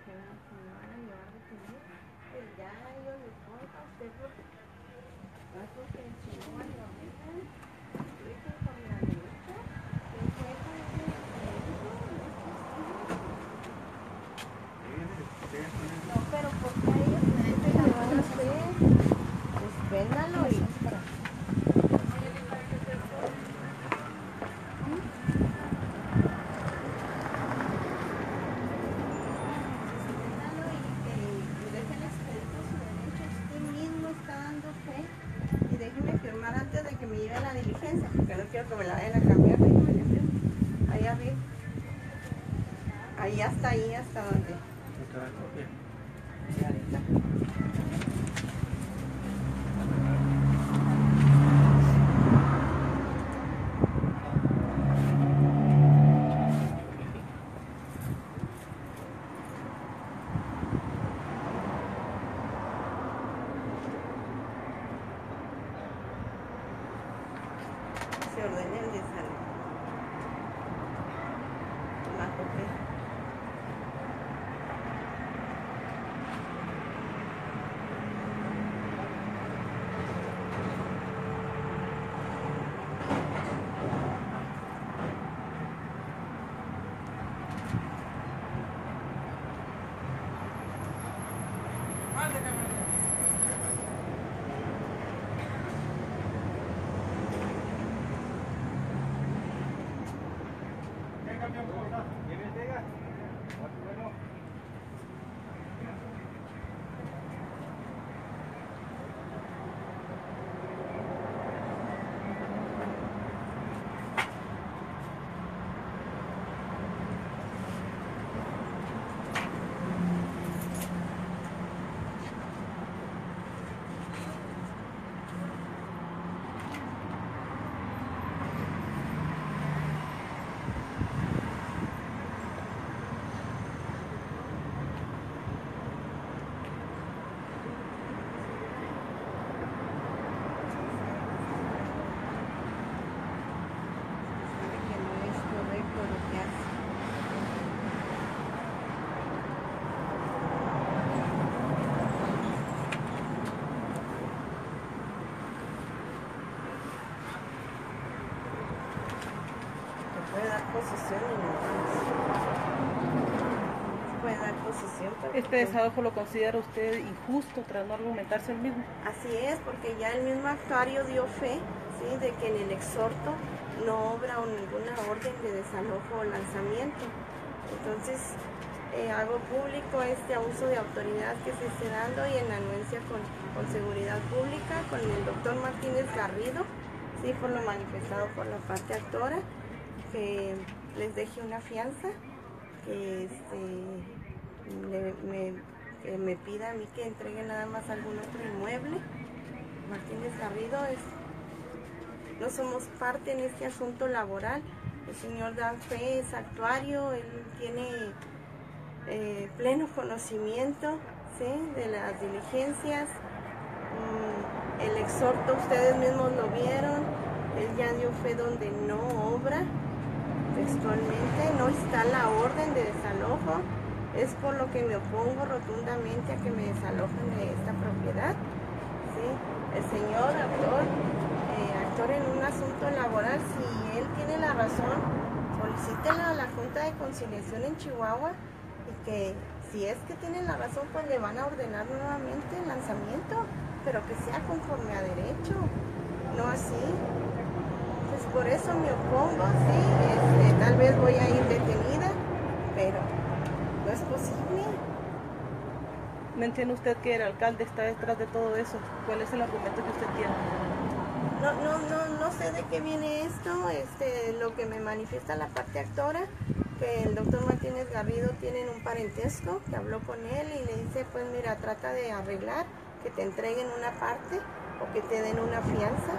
que me, me van a llevar ya a usted porque no ahorita con la no. No, pero porque a ellos les la van a hacer, pues véndalo y Véndalo y que y déjenle expedito su derecho. Usted mismo está dando fe. Y déjenme firmar antes de que me lleve la diligencia, porque no quiero que me la vayan a cambiar. Déjenme le firmo. Ahí arriba. Ahí hasta Este desalojo lo considera usted injusto tras no argumentarse el mismo. Así es, porque ya el mismo actuario dio fe ¿sí? de que en el exhorto no obra o ninguna orden de desalojo o lanzamiento. Entonces, eh, hago público este abuso de autoridad que se esté dando y en anuencia con, con seguridad pública, con el doctor Martínez Garrido, sí, por lo manifestado por la parte actora, que les deje una fianza, que este, le- me, que me pida a mí que entregue nada más algún otro inmueble. Martínez Garrido es, no somos parte en este asunto laboral. El señor Dan Fe es actuario, él tiene eh, pleno conocimiento de las diligencias. Mm, el exhorto, ustedes mismos lo vieron, él ya dio fe donde no obra textualmente, no está la orden de desalojo, es por lo que me opongo rotundamente a que me desalojen de esta propiedad. ¿sí? El señor actor, eh, actor en un asunto laboral, si él tiene la razón, solicítela a la Junta de Conciliación en Chihuahua y que si es que tiene la razón, pues le van a ordenar nuevamente el lanzamiento, pero que sea conforme a derecho, no así. Pues por eso me opongo, este, tal vez voy a ir es posible. ¿No entiende usted que el alcalde está detrás de todo eso? ¿Cuál es el argumento que usted tiene? No, no, no, no sé de qué viene esto, este, lo que me manifiesta la parte actora, que el doctor Martínez Garrido tienen un parentesco, que habló con él y le dice, pues mira, trata de arreglar, que te entreguen una parte o que te den una fianza.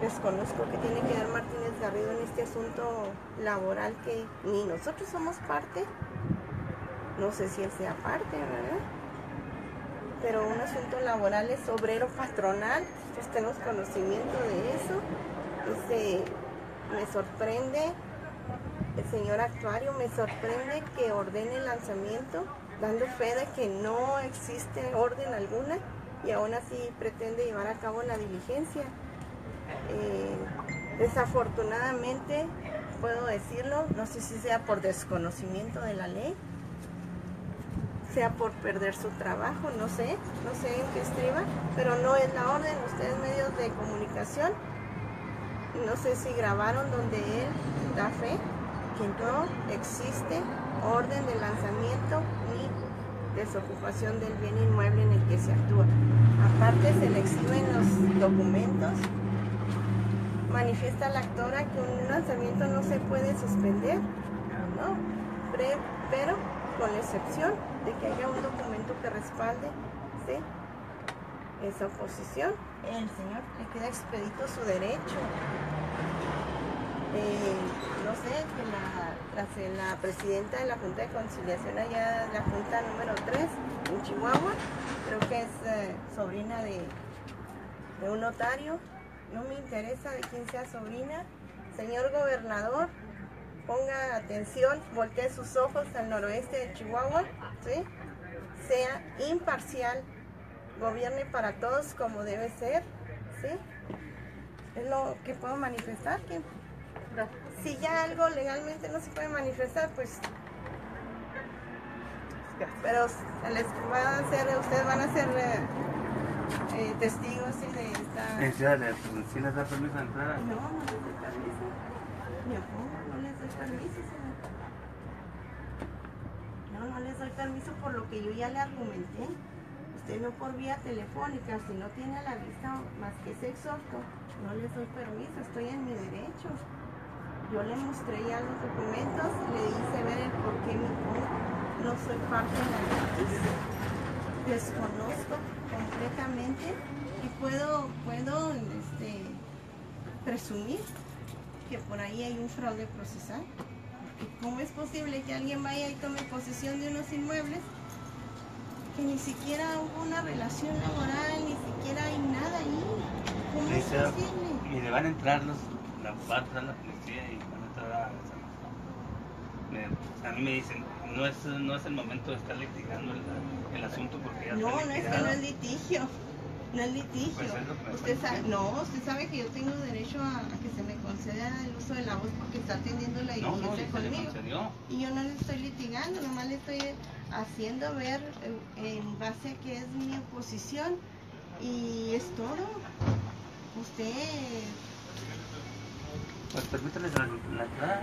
Desconozco que tiene que dar Martínez Garrido en este asunto laboral que ni nosotros somos parte, no sé si él sea parte, ¿verdad? pero un asunto laboral es obrero patronal, pues tenemos conocimiento de eso. Este, me sorprende, el señor actuario me sorprende que ordene el lanzamiento dando fe de que no existe orden alguna y aún así pretende llevar a cabo la diligencia. Eh, desafortunadamente, puedo decirlo, no sé si sea por desconocimiento de la ley, sea por perder su trabajo, no sé, no sé en qué estriba, pero no es la orden, ustedes medios de comunicación, no sé si grabaron donde él da fe que no existe orden de lanzamiento ni desocupación del bien inmueble en el que se actúa. Aparte se le exhiben los documentos, manifiesta la actora que un lanzamiento no se puede suspender, ¿no? pero con la excepción de que haya un documento que respalde esa oposición. El señor le queda expedito su derecho. Eh, no sé, que la, la, presidenta de la Junta de Conciliación allá, la Junta número 3 en Chihuahua, creo que es eh, sobrina de, de un notario, no me interesa de quién sea sobrina. Señor gobernador, ponga atención, voltee sus ojos al noroeste de Chihuahua, ¿sí? sea imparcial, gobierne para todos como debe ser, ¿sí? Es lo que puedo manifestar, que si ya algo legalmente no se puede manifestar, pues pero les van a hacer, ustedes van a ser eh, eh, testigos de esta... ¿Sí les da permiso de entrar? No, no les doy permiso. Permiso, No, no les doy permiso por lo que yo ya le argumenté. Usted no por vía telefónica, si no tiene a la vista más que ese exhorto, no les doy permiso, estoy en mi derecho. Yo le mostré ya los documentos, le hice ver el por qué mi no soy parte de la justicia. Desconozco completamente y puedo, puedo este, presumir que por ahí hay un fraude procesal. ¿Cómo es posible que alguien vaya y tome posesión de unos inmuebles que ni siquiera hubo una relación laboral, ni siquiera hay nada ahí? ¿Cómo es posible? Y le van a entrar los, la, va a entrar la policía y van a entrar a, a mí me dicen, no es, no es el momento de estar litigando el, el asunto porque ya No, no es que no es litigio no es litigio. Pues usted sabe, no, usted sabe que yo tengo derecho a, que se me conceda el uso de la voz porque está atendiendo la diligencia conmigo. Y yo no le estoy litigando, nomás le estoy haciendo ver eh, en base a que es mi oposición y es todo. Usted... Pues permítale la, la entrada.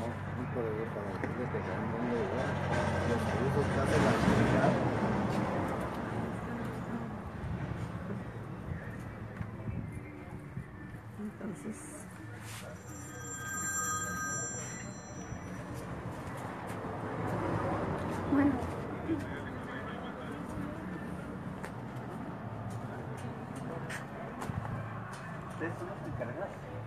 los. Entonces. Bueno. ¿Ustedes son los?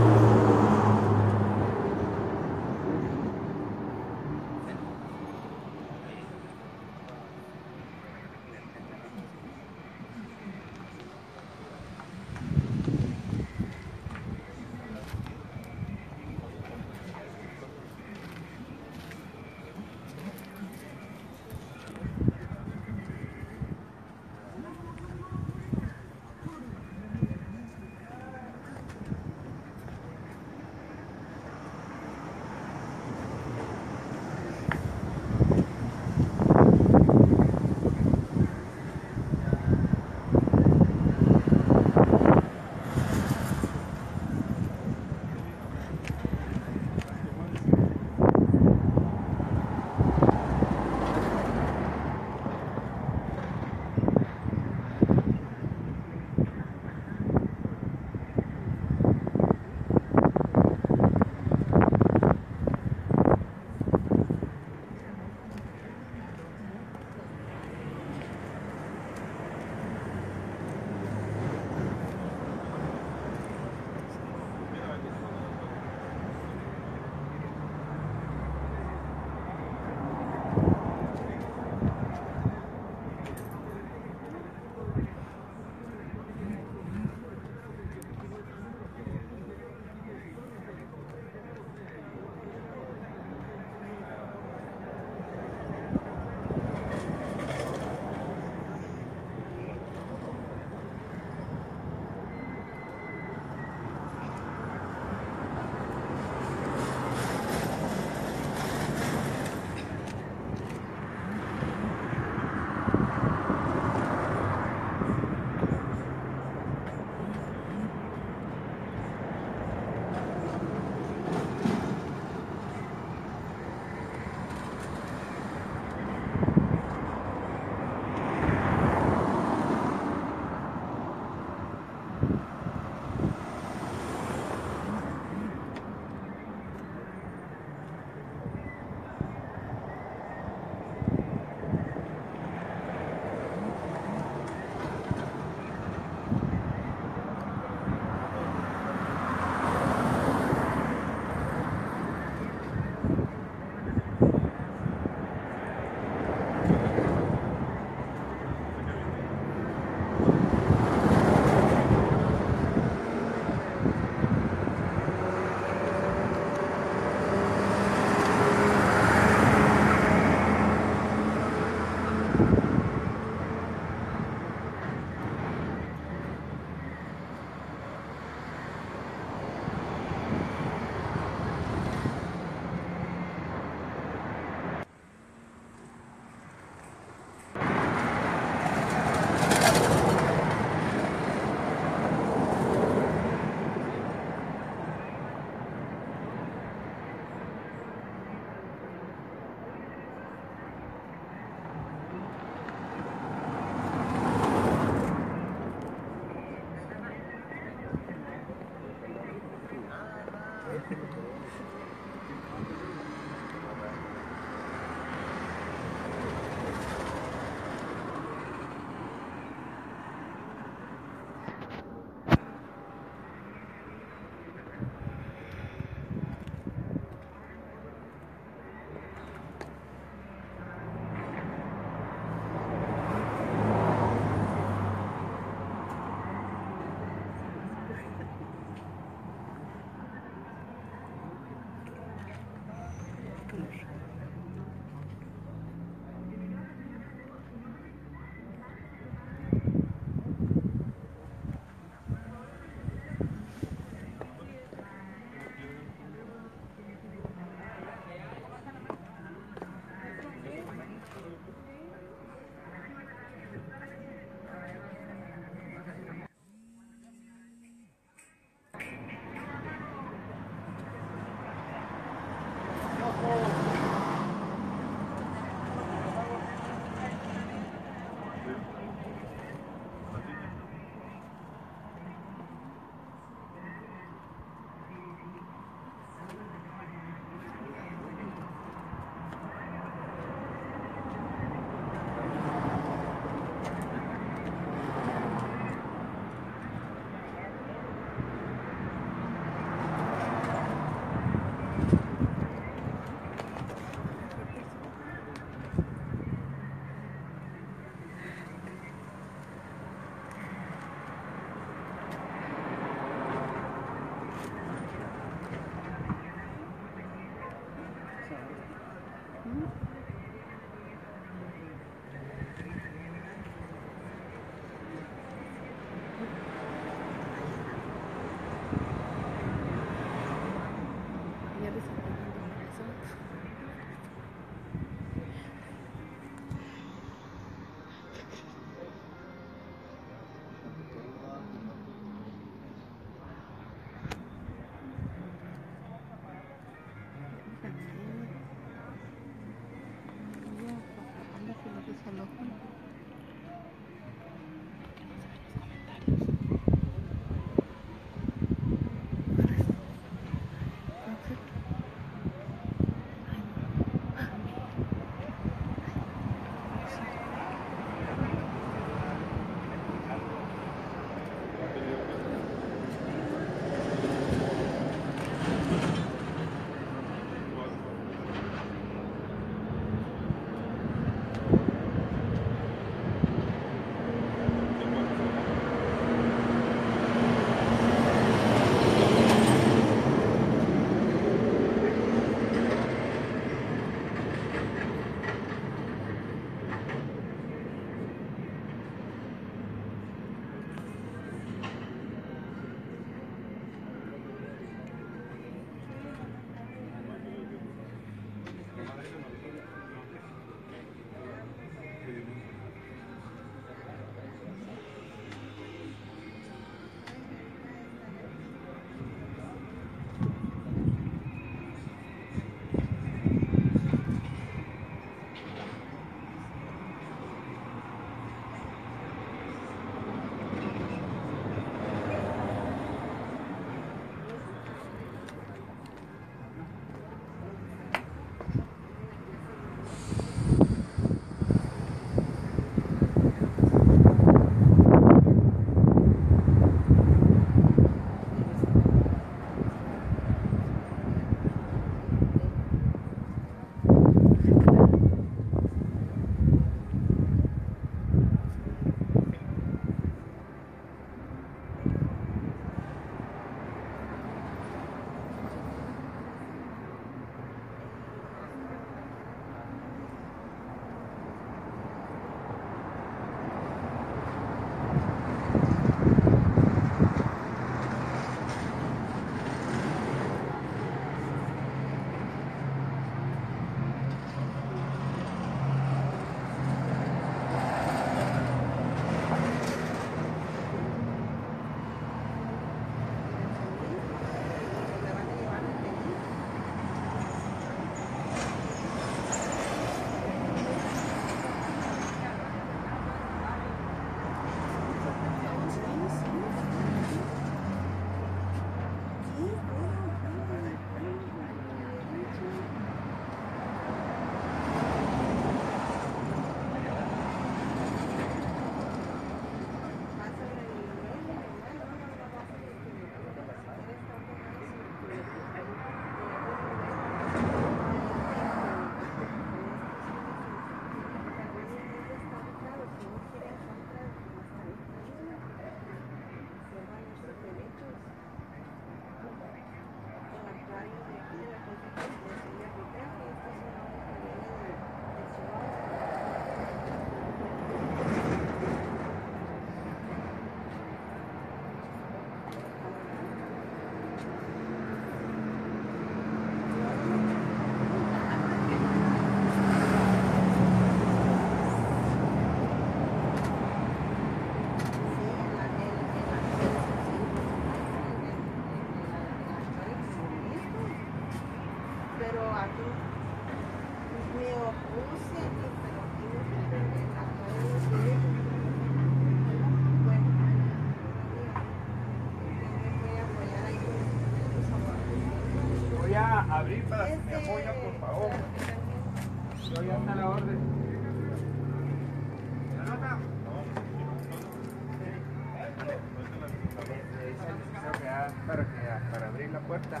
La puerta.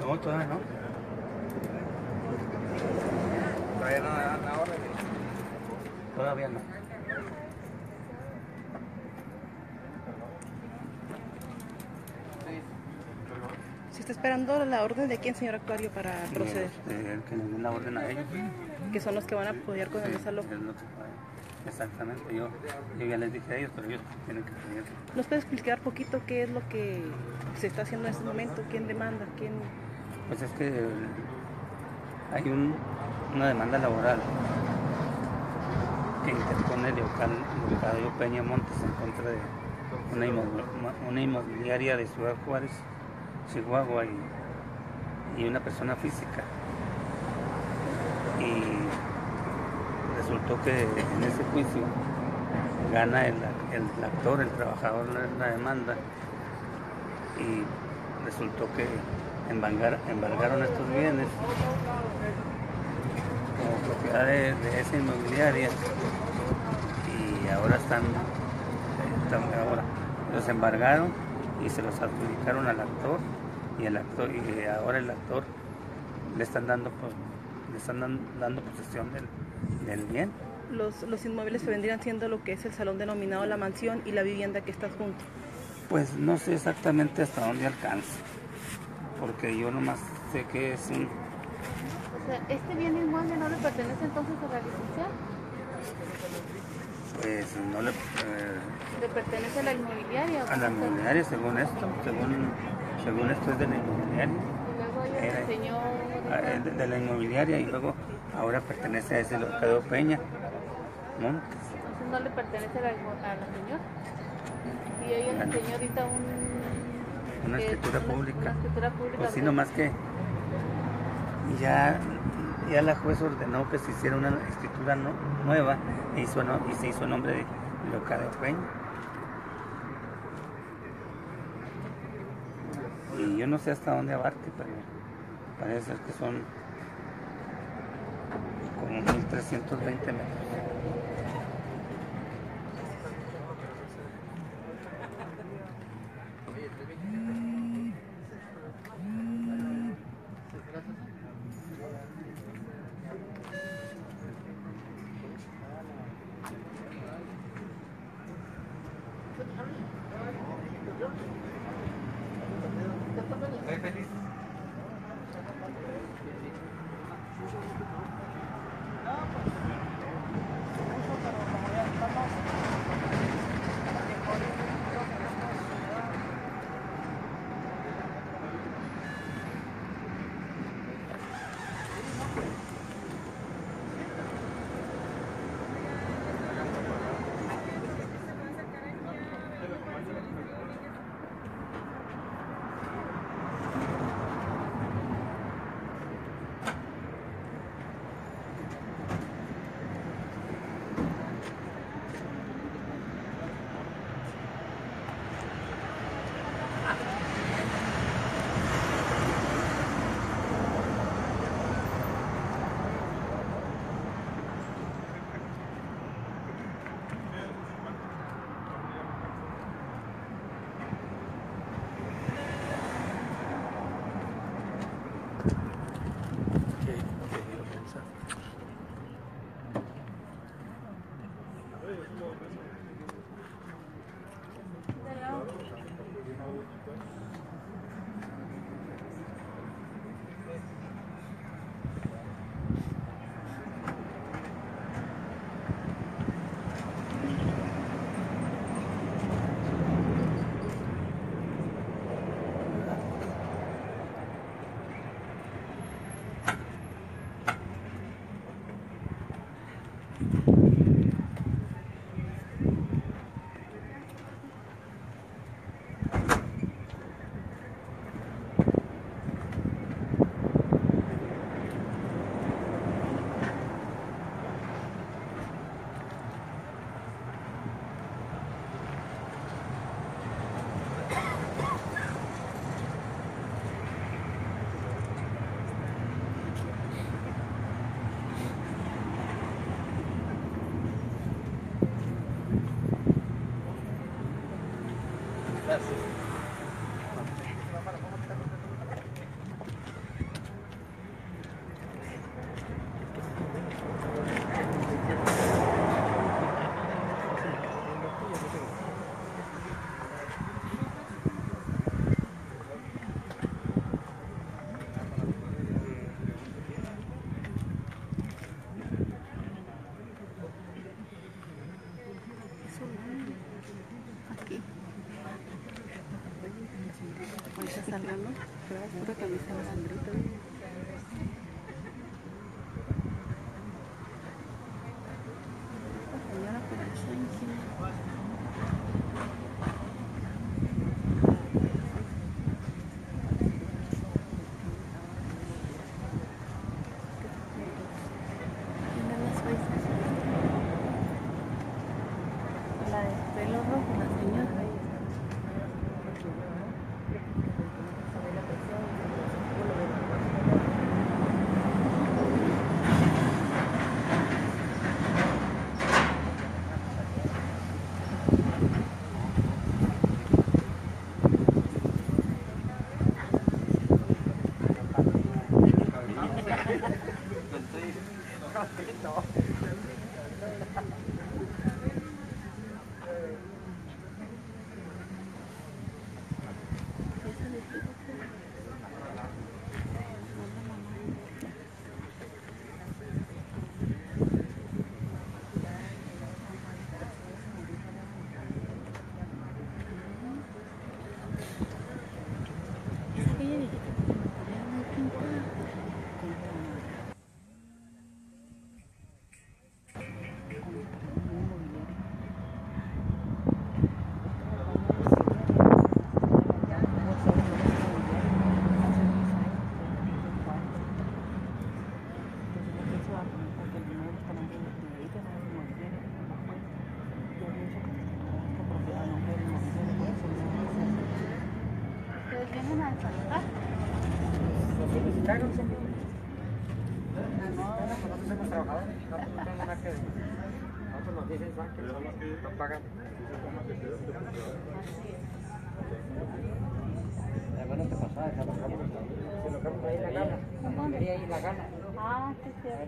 No, todavía no. Todavía no dan la orden. Todavía no. Si este esperando la orden de quién, señor actuario, para proceder? este, que les den la orden a ellos. Que son los que van a apoyar con el Sí, desalojo. es lo que- exactamente, yo, yo ya les dije a ellos, pero ellos tienen que pedir. ¿Nos puede explicar poquito qué es lo que se está haciendo en este momento? ¿Quién demanda? ¿Quién...? Pues es que el- hay un- una demanda laboral que interpone Leocal- Leocadio Peña Montes en contra de una inmobiliaria de Ciudad Juárez, Chihuahua y, y una persona física. Y resultó que en ese juicio gana el, el actor, el trabajador la, demanda y resultó que embargar- embargaron estos bienes como propiedad de, esa inmobiliaria y ahora están, están- ahora los embargaron y se los adjudicaron al actor y el actor y ahora el actor le están dando pues, le están dan- dando posesión del bien Los, los inmuebles que vendrían siendo lo que es el salón denominado la mansión y la vivienda que está junto. pues no sé exactamente hasta dónde alcanza porque yo nomás sé que es un O sea, ¿este bien inmueble no le pertenece entonces a la licenciada? pues no le eh, ¿Le pertenece a la inmobiliaria? a la inmobiliaria según esto según según esto es de la inmobiliaria Era-. Ah, eh, de, de la inmobiliaria y luego ahora pertenece a ese Locado Peña Montes. Entonces no le pertenece a la, a la señora. Y ella le enseñó ahorita un... Una escritura pública. Una escritura pública. Pues sí, nomás que ya, ya la juez ordenó que se hiciera una escritura no- nueva e hizo, no- y se hizo nombre de Locado Peña. Y yo no sé hasta dónde abarque, pero parece que son como 1320 metros.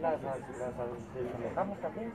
las, las, las, también.